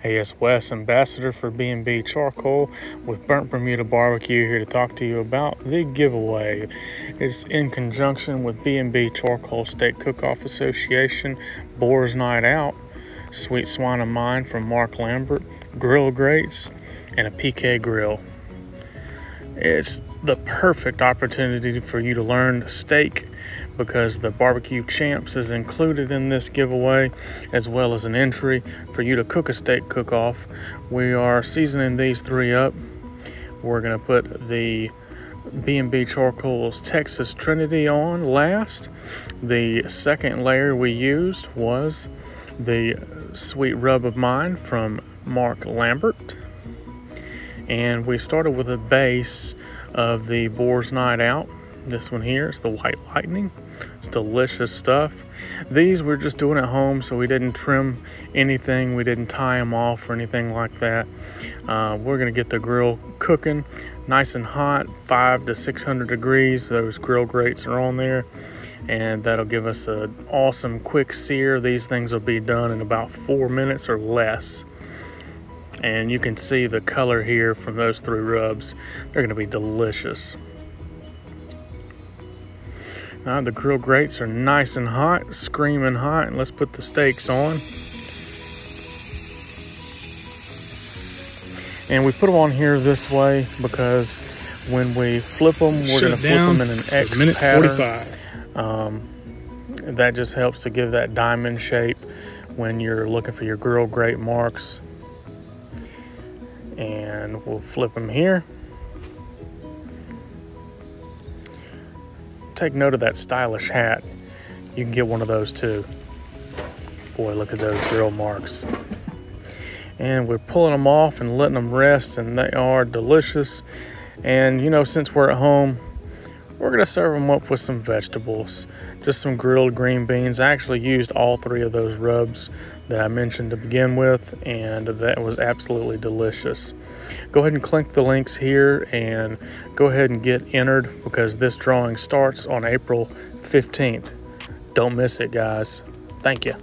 Hey, it's Wes, ambassador for B&B Charcoal with Burnt Bermuda Barbecue here to talk to you about the giveaway. It's in conjunction with B&B Charcoal Steak Cook-Off Association, Boar's Night Out, Sweet Swine O' Mine from Mark Lambert, grill grates, and a PK grill. It's the perfect opportunity for you to learn steak because the barbecue champs is included in this giveaway as well as an entry for you to cook a steak cook off we are seasoning these three up. We're going to put the b&b charcoal's texas trinity on last. The second layer we used was the sweet rub of mine from mark lambert. And we started with a base of the boar's night out this one here is the white lightning it's delicious stuff. These we're just doing at home, so we didn't trim anything. We didn't tie them off or anything like that. Uh, we're gonna get the grill cooking nice and hot, five to 600 degrees. Those grill grates are on there and that'll give us an awesome quick sear. These things will be done in about four minutes or less. And you can see the color here from those three rubs. They're gonna be delicious. Uh, the grill grates are nice and hot, screaming hot. And let's put the steaks on. And we put them on here this way because when we flip them, we're going to flip them in an X pattern. Um, that just helps to give that diamond shape when you're looking for your grill grate marks. And we'll flip them here. Take note of that stylish hat. You can get one of those too. Boy, look at those grill marks. And we're pulling them off and letting them rest, and they are delicious. And you know, since we're at home, we're gonna serve them up with some vegetables, just some grilled green beans. I actually used all three of those rubs that I mentioned to begin with, and that was absolutely delicious. Go ahead and click the links here and go ahead and get entered because this drawing starts on April 15th. Don't miss it, guys. Thank you.